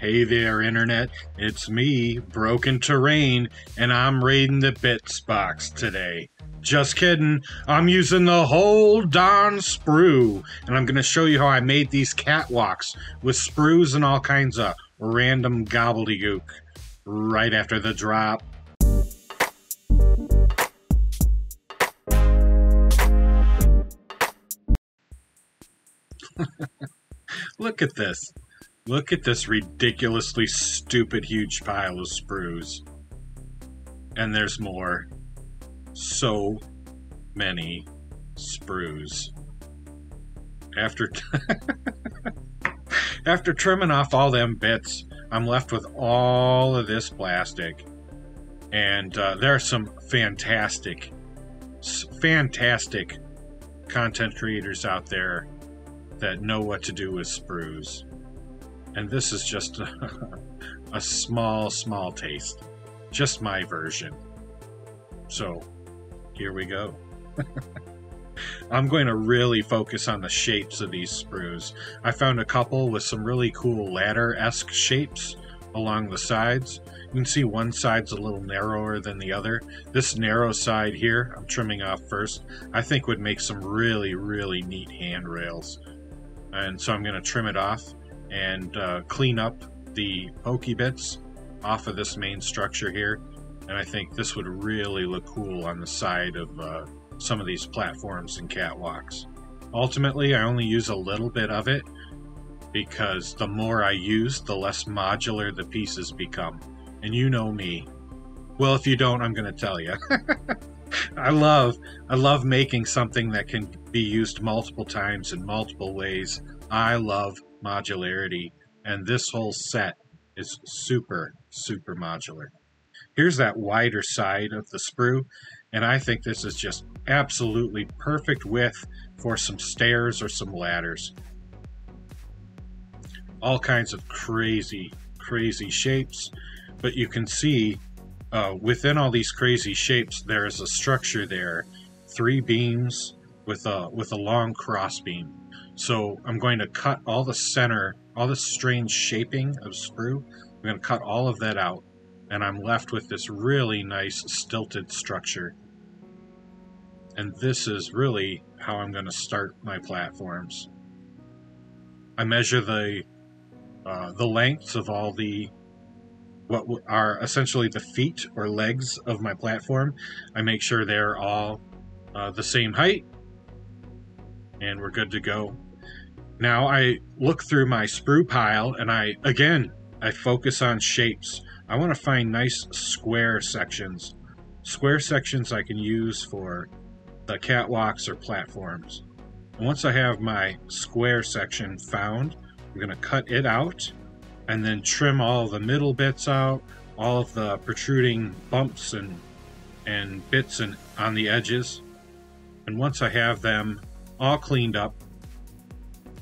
Hey there, Internet. It's me, Broken Terrain, and I'm raiding the Bits box today. Just kidding. I'm using the whole darn sprue, and I'm going to show you how I made these catwalks with sprues and all kinds of random gobbledygook right after the drop. Look at this. Look at this ridiculously stupid huge pile of sprues. And there's more. So many sprues. After after trimming off all them bits, I'm left with all of this plastic. And uh, there are some fantastic, fantastic content creators out there that know what to do with sprues. And this is just a, a small, small taste. Just my version. So, here we go. I'm going to really focus on the shapes of these sprues. I found a couple with some really cool ladder-esque shapes along the sides. You can see one side's a little narrower than the other. This narrow side here, I'm trimming off first, I think would make some really, really neat handrails. And so I'm going to trim it off and uh, clean up the pokey bits off of this main structure here. And I think this would really look cool on the side of uh, some of these platforms and catwalks. Ultimately, I only use a little bit of it because the more I use, the less modular the pieces become. And you know me. Well, if you don't, I'm going to tell you. I love I love making something that can be used multiple times in multiple ways. I love modularity, and this whole set is super, super modular. Here's that wider side of the sprue, and I think this is just absolutely perfect width for some stairs or some ladders. All kinds of crazy, crazy shapes, but you can see uh, within all these crazy shapes, there is a structure there, three beams with a with a long cross beam. So I'm going to cut all the center, all the strange shaping of sprue. I'm going to cut all of that out, and I'm left with this really nice stilted structure. And this is really how I'm going to start my platforms. I measure the uh, the lengths of all the what are essentially the feet or legs of my platform. I make sure they're all uh, the same height and we're good to go. Now I look through my sprue pile and I, again, I focus on shapes. I want to find nice square sections. Square sections I can use for the catwalks or platforms. And once I have my square section found, I'm going to cut it out and then trim all the middle bits out, all of the protruding bumps and and bits and on the edges. And once I have them all cleaned up,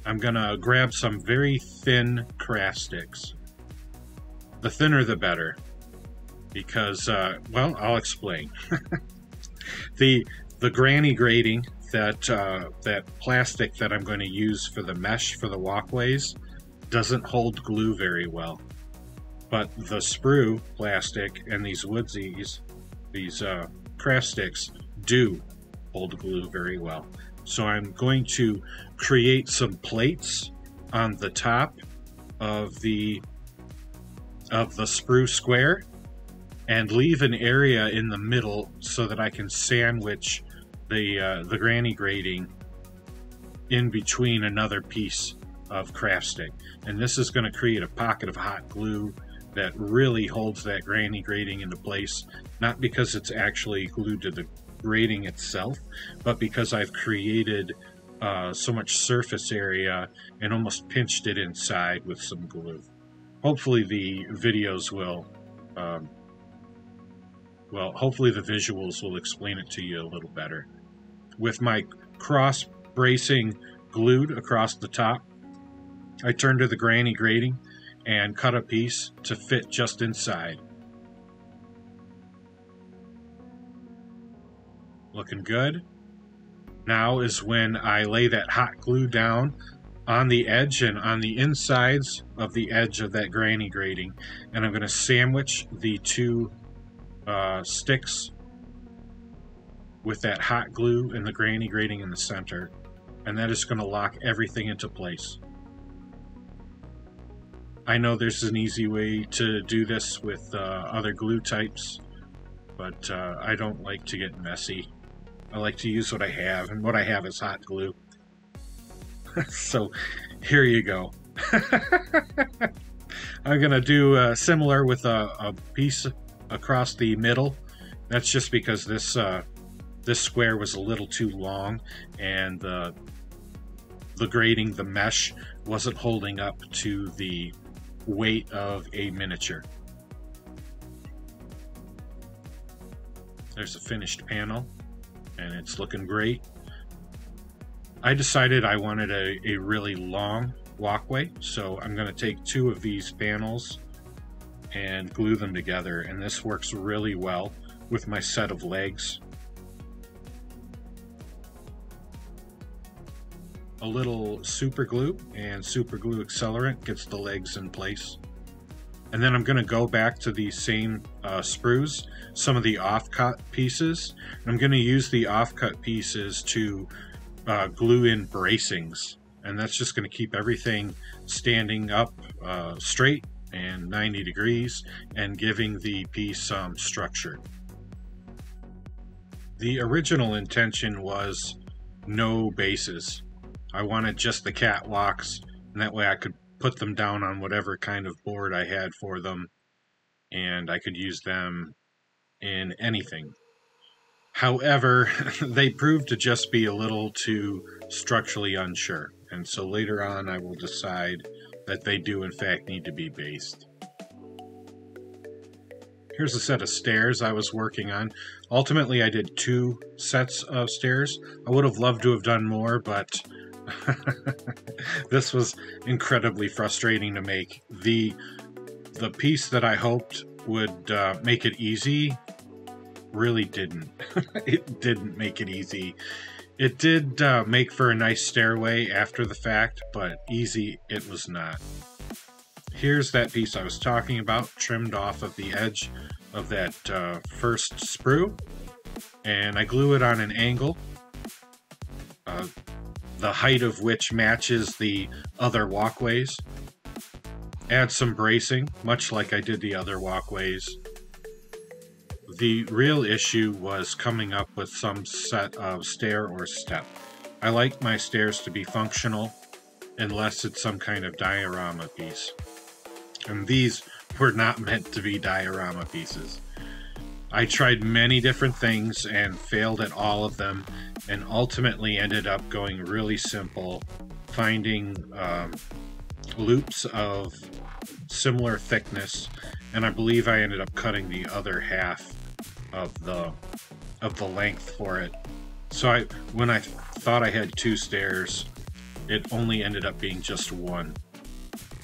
I'm gonna grab some very thin craft sticks. The thinner the better, because uh, well, I'll explain. the the granny grating that uh, that plastic that I'm going to use for the mesh for the walkways doesn't hold glue very well. But the sprue plastic and these woodsies, these uh, craft sticks, do hold glue very well. So I'm going to create some plates on the top of the of the sprue square and leave an area in the middle so that I can sandwich the uh, the granny grating in between another piece of craft stick. And this is going to create a pocket of hot glue that really holds that granny grating into place, not because it's actually glued to the grating itself, but because I've created uh, so much surface area and almost pinched it inside with some glue. Hopefully the videos will, um, well, hopefully the visuals will explain it to you a little better. With my cross bracing glued across the top, I turned to the granny grating and cut a piece to fit just inside. Looking good. Now is when I lay that hot glue down on the edge and on the insides of the edge of that granny grating. And I'm going to sandwich the two uh, sticks with that hot glue and the granny grating in the center. And that is going to lock everything into place. I know there's an easy way to do this with uh, other glue types, but uh, I don't like to get messy. I like to use what I have, and what I have is hot glue. so here you go. I'm going to do uh, similar with a, a, piece across the middle. That's just because this uh, this square was a little too long and the the grating, the mesh, wasn't holding up to the weight of a miniature. There's a finished panel and it's looking great. I decided I wanted a, a really long walkway, so I'm going to take two of these panels and glue them together, and this works really well with my set of legs. A little super glue and super glue accelerant gets the legs in place. And then I'm going to go back to these same uh, sprues, some of the offcut pieces. I'm going to use the offcut pieces to uh, glue in bracings, and that's just going to keep everything standing up uh, straight and 90 degrees and giving the piece some structure. The original intention was no bases. I wanted just the catwalks, and that way I could put them down on whatever kind of board I had for them, and I could use them in anything. However, they proved to just be a little too structurally unsure, and so later on I will decide that they do in fact need to be based. Here's a set of stairs I was working on. Ultimately, I did two sets of stairs. I would have loved to have done more, but this was incredibly frustrating to make. The the piece that I hoped would uh, make it easy really didn't. it didn't make it easy. It did uh, make for a nice stairway after the fact, but easy it was not. Here's that piece I was talking about, trimmed off of the edge of that uh, first sprue, and I glue it on an angle, uh, the height of which matches the other walkways. Add some bracing, much like I did the other walkways, the real issue was coming up with some set of stair or step. I like my stairs to be functional unless it's some kind of diorama piece. And these were not meant to be diorama pieces. I tried many different things and failed at all of them, and ultimately ended up going really simple, finding um, loops of similar thickness, and I believe I ended up cutting the other half of the of the length for it. So I when I thought I had two stairs, it only ended up being just one.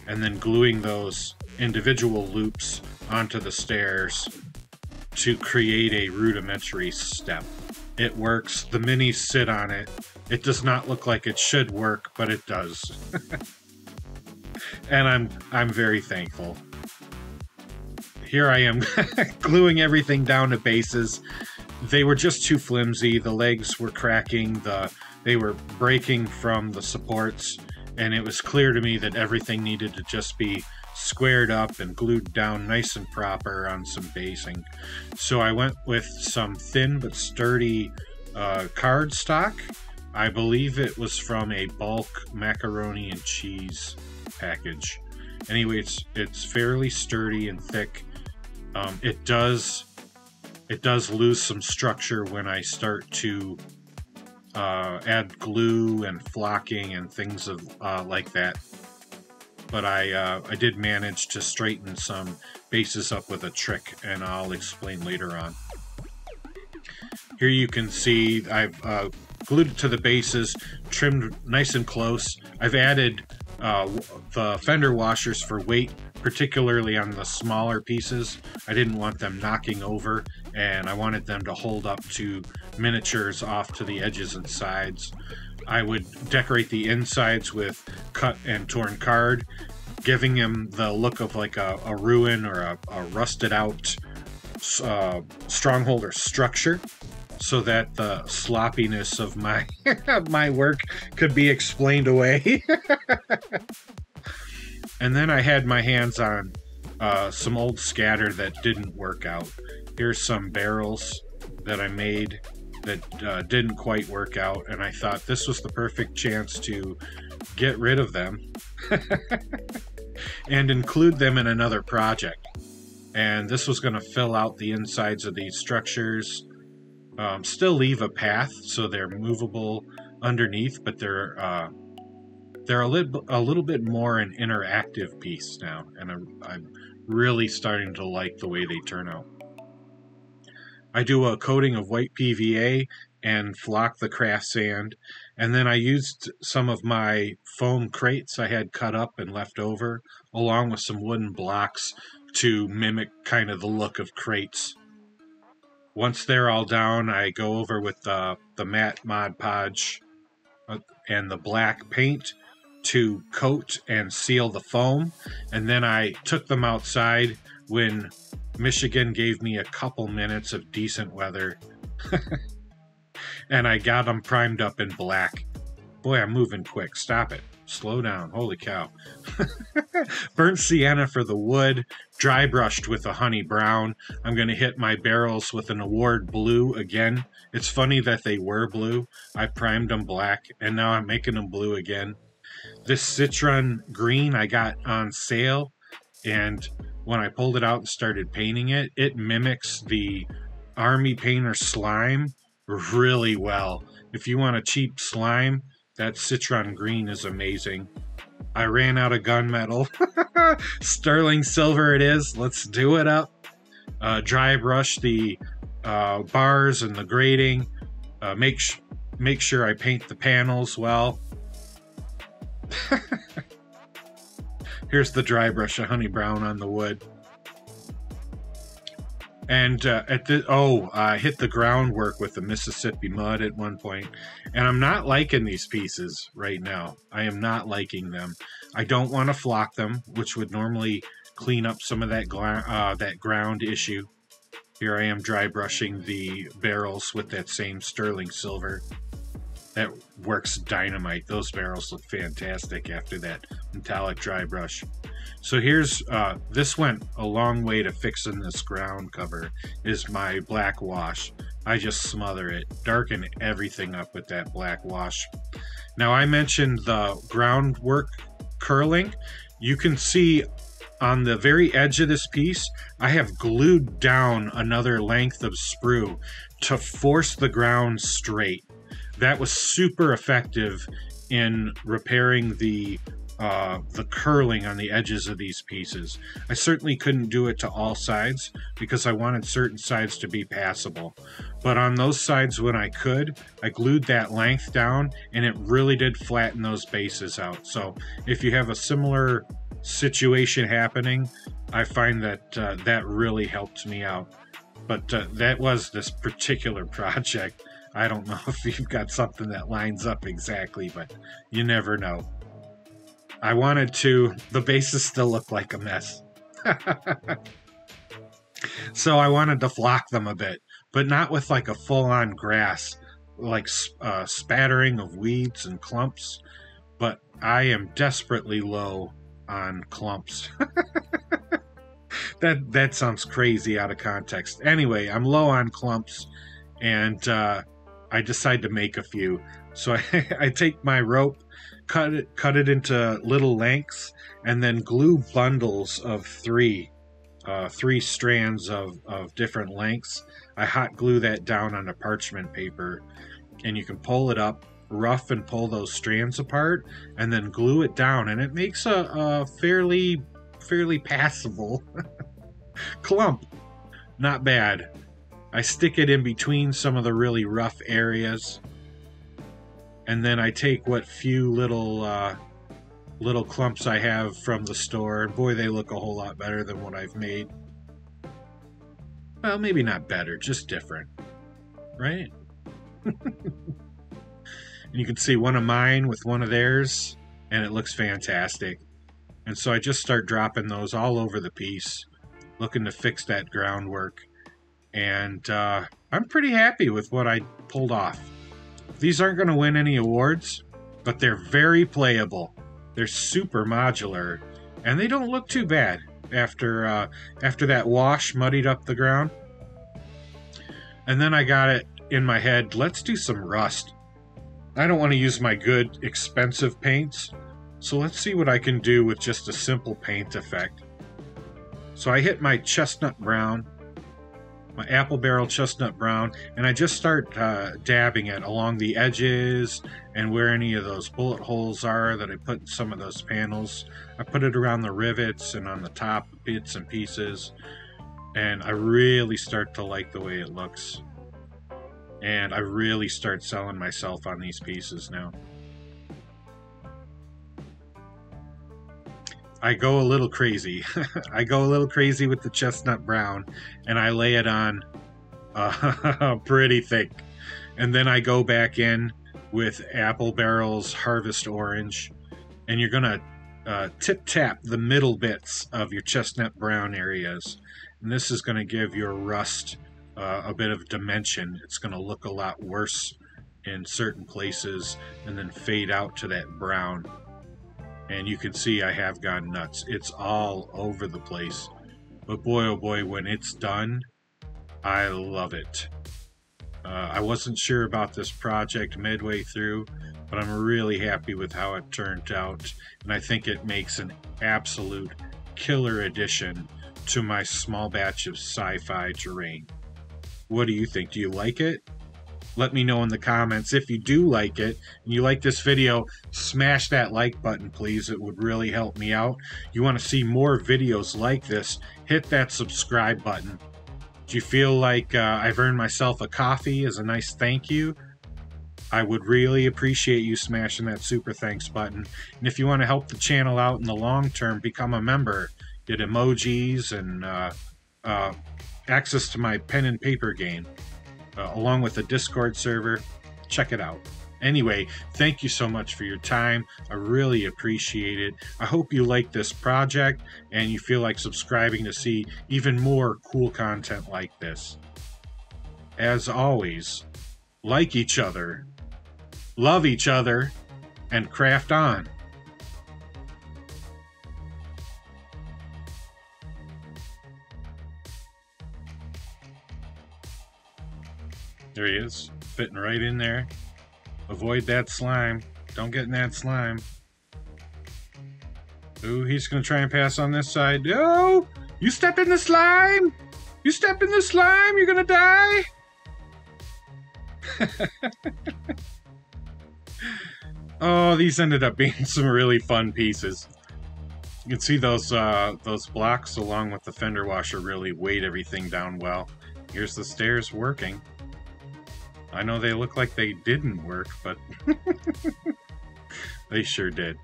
And then gluing those individual loops onto the stairs to create a rudimentary step. It works. The minis sit on it. It does not look like it should work, but it does. and I'm I'm very thankful here I am gluing everything down to bases. They were just too flimsy. The legs were cracking. The they were breaking from the supports, and it was clear to me that everything needed to just be squared up and glued down nice and proper on some basing. So I went with some thin but sturdy uh, cardstock. I believe it was from a bulk macaroni and cheese package. Anyway, it's it's fairly sturdy and thick um, it does it does lose some structure when I start to uh, add glue and flocking and things of uh, like that. But I uh, I did manage to straighten some bases up with a trick, and I'll explain later on. Here you can see I've uh, glued it to the bases, trimmed nice and close. I've added uh, the fender washers for weight, particularly on the smaller pieces. I didn't want them knocking over, and I wanted them to hold up to miniatures off to the edges and sides. I would decorate the insides with cut and torn card, giving them the look of like a, a ruin or a, a rusted out uh, stronghold or structure so that the sloppiness of my my work could be explained away. and then I had my hands on uh, some old scatter that didn't work out. Here's some barrels that I made that uh, didn't quite work out, and I thought this was the perfect chance to get rid of them and include them in another project. And this was going to fill out the insides of these structures um, still leave a path so they're movable underneath, but they're uh, they're a little a little bit more an interactive piece now, and I'm, I'm really starting to like the way they turn out. I do a coating of white PVA and flock the craft sand, and then I used some of my foam crates I had cut up and left over, along with some wooden blocks to mimic kind of the look of crates once they're all down, I go over with the, the matte Mod Podge uh, and the black paint to coat and seal the foam. And then I took them outside when Michigan gave me a couple minutes of decent weather. and I got them primed up in black. Boy, I'm moving quick. Stop it. Slow down. Holy cow. Burnt sienna for the wood, dry brushed with a honey brown. I'm going to hit my barrels with an award blue again. It's funny that they were blue. I primed them black and now I'm making them blue again. This citron green I got on sale and when I pulled it out and started painting it, it mimics the Army Painter slime really well. If you want a cheap slime, that citron green is amazing. I ran out of gunmetal. Sterling silver it is. Let's do it up. Uh, dry brush the uh, bars and the grating. Uh, make make sure I paint the panels well. Here's the dry brush of honey brown on the wood. And uh, at the oh, I hit the groundwork with the Mississippi mud at one point, and I'm not liking these pieces right now. I am not liking them. I don't want to flock them, which would normally clean up some of that uh, that ground issue. Here I am dry brushing the barrels with that same sterling silver that works dynamite. Those barrels look fantastic after that metallic dry brush. So here's, uh, this went a long way to fixing this ground cover, is my black wash. I just smother it, darken everything up with that black wash. Now I mentioned the groundwork curling. You can see on the very edge of this piece, I have glued down another length of sprue to force the ground straight that was super effective in repairing the uh, the curling on the edges of these pieces. I certainly couldn't do it to all sides because I wanted certain sides to be passable. But on those sides when I could, I glued that length down and it really did flatten those bases out. So if you have a similar situation happening, I find that uh, that really helped me out. But uh, that was this particular project. I don't know if you've got something that lines up exactly, but you never know. I wanted to, the bases still look like a mess. so I wanted to flock them a bit, but not with like a full on grass, like uh, spattering of weeds and clumps. But I am desperately low on clumps. that that sounds crazy out of context. Anyway, I'm low on clumps, and uh, I decide to make a few. So I, I take my rope, cut it, cut it into little lengths, and then glue bundles of three, uh, three strands of, of different lengths. I hot glue that down on a parchment paper, and you can pull it up, rough and pull those strands apart, and then glue it down, and it makes a, a fairly, fairly passable clump. Not bad. I stick it in between some of the really rough areas. And then I take what few little uh, little clumps I have from the store. And boy, they look a whole lot better than what I've made. Well, maybe not better, just different. Right? and you can see one of mine with one of theirs, and it looks fantastic. And so I just start dropping those all over the piece, looking to fix that groundwork. And uh, I'm pretty happy with what I pulled off. These aren't going to win any awards, but they're very playable. They're super modular, and they don't look too bad after uh, after that wash muddied up the ground. And then I got it in my head, let's do some rust. I don't want to use my good expensive paints, so let's see what I can do with just a simple paint effect. So I hit my chestnut brown, my apple barrel chestnut brown, and I just start uh, dabbing it along the edges and where any of those bullet holes are that I put in some of those panels. I put it around the rivets and on the top bits and pieces, and I really start to like the way it looks. And I really start selling myself on these pieces now. I go a little crazy. I go a little crazy with the chestnut brown, and I lay it on uh, pretty thick. And then I go back in with Apple Barrel's Harvest Orange, and you're going to uh, tip tap the middle bits of your chestnut brown areas. And this is going to give your rust uh, a bit of dimension. It's going to look a lot worse in certain places and then fade out to that brown and you can see I have gone nuts. It's all over the place. But boy, oh boy, when it's done, I love it. Uh, I wasn't sure about this project midway through, but I'm really happy with how it turned out, and I think it makes an absolute killer addition to my small batch of sci-fi terrain. What do you think? Do you like it? Let me know in the comments. If you do like it and you like this video, smash that like button, please. It would really help me out. You want to see more videos like this, hit that subscribe button. Do you feel like uh, I've earned myself a coffee as a nice thank you? I would really appreciate you smashing that super thanks button. And if you want to help the channel out in the long term, become a member. Get emojis and uh, uh, access to my pen and paper game uh, along with a Discord server. Check it out. Anyway, thank you so much for your time. I really appreciate it. I hope you like this project and you feel like subscribing to see even more cool content like this. As always, like each other, love each other, and craft on. There he is, fitting right in there. Avoid that slime. Don't get in that slime. Ooh, he's gonna try and pass on this side. No! You step in the slime! You step in the slime, you're gonna die! oh, these ended up being some really fun pieces. You can see those uh, those blocks along with the fender washer really weighed everything down well. Here's the stairs working. I know they look like they didn't work, but they sure did.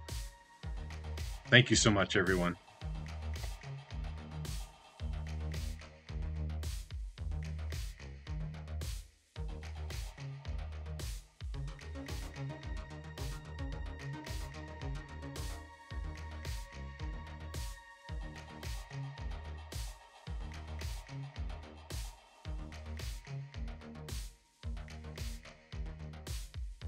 Thank you so much, everyone.